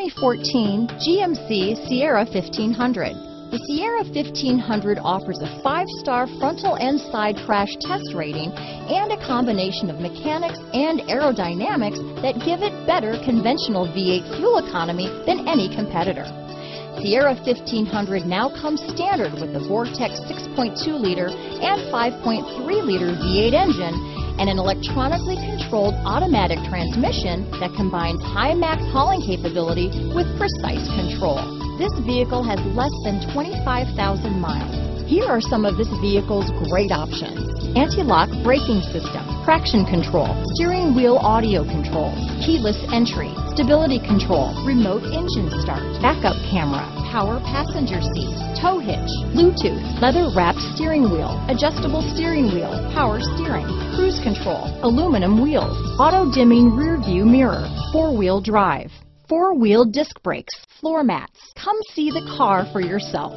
2014 GMC Sierra 1500. The Sierra 1500 offers a five-star frontal and side crash test rating and a combination of mechanics and aerodynamics that give it better conventional V8 fuel economy than any competitor. Sierra 1500 now comes standard with the Vortec 6.2-liter and 5.3-liter V8 engine and an electronically controlled automatic transmission that combines high max hauling capability with precise control. This vehicle has less than 25,000 miles. Here are some of this vehicle's great options. Anti-lock braking system, traction control, steering wheel audio controls, keyless entry, stability control, remote engine start, backup camera, power passenger seat, tow hitch, Bluetooth, leather wrapped steering wheel, adjustable steering wheel, power steering, cruise control, aluminum wheels, auto dimming rear view mirror, four wheel drive, four wheel disc brakes, floor mats. Come see the car for yourself.